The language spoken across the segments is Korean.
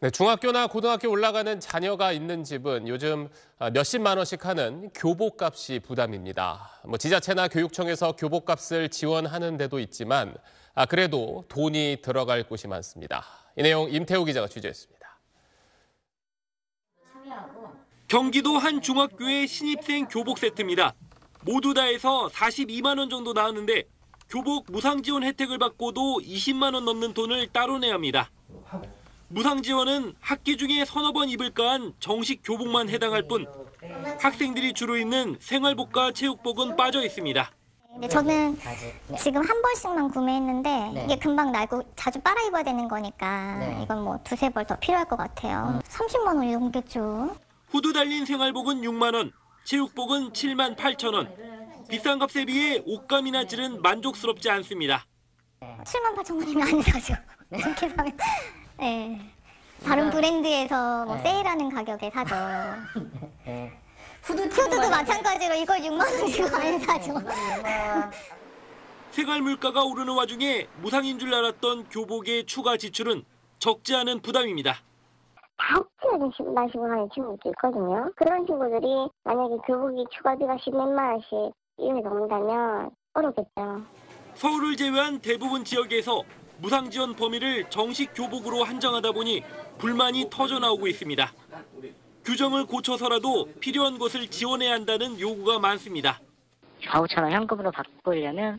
네, 중학교나 고등학교 올라가는 자녀가 있는 집은 요즘 아, 몇십만 원씩 하는 교복값이 부담입니다. 뭐 지자체나 교육청에서 교복값을 지원하는 데도 있지만 아, 그래도 돈이 들어갈 곳이 많습니다. 이 내용 임태우 기자가 취재했습니다. 경기도 한 중학교의 신입생 교복 세트입니다. 모두 다 해서 42만 원 정도 나왔는데 교복 무상 지원 혜택을 받고도 20만 원 넘는 돈을 따로 내야 합니다. 무상 지원은 학기 중에 서너 번 입을까 한 정식 교복만 해당할 뿐 학생들이 주로 입는 생활복과 체육복은 빠져 있습니다. 근데 저는 지금 한 벌씩만 구매했는데 네. 이게 금방 날고 자주 빨아 입어야 되는 거니까 네. 이건 뭐 두세 벌 더 필요할 것 같아요. 30만 원 넘겠죠. 후드 달린 생활복은 6만 원, 체육복은 7만 8천 원. 비싼 값에 비해 옷감이나 질은 만족스럽지 않습니다. 7만 8천 원이면 안 사죠. 이렇게 사면. 네. 다른 브랜드에서 뭐 네. 세일하는 가격에 사죠. 후드 후드 도 마찬가지로 이걸 6만 원 주고 안 사죠. 생활 물가가 오르는 와중에 무상인 줄 알았던 교복의 추가 지출은 적지 않은 부담입니다. 다 합쳐진 식- 나식으로 하는 친구도 있거든요. 그런 친구들이 만약에 교복이 추가비가 10몇만 원씩 이렇게 넘는다면 어렵겠죠. 서울을 제외한 대부분 지역에서 무상 지원 범위를 정식 교복으로 한정하다 보니 불만이 터져 나오고 있습니다. 규정을 고쳐서라도 필요한 것을 지원해야 한다는 요구가 많습니다. 4, 5천 원 현금으로 바꾸려면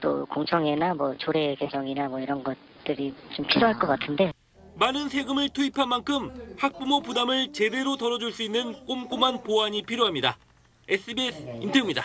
또 공청회나 뭐 조례 개정이나 뭐 이런 것들이 좀 필요할 것 같은데 많은 세금을 투입한 만큼 학부모 부담을 제대로 덜어줄 수 있는 꼼꼼한 보완이 필요합니다. SBS 임태우입니다.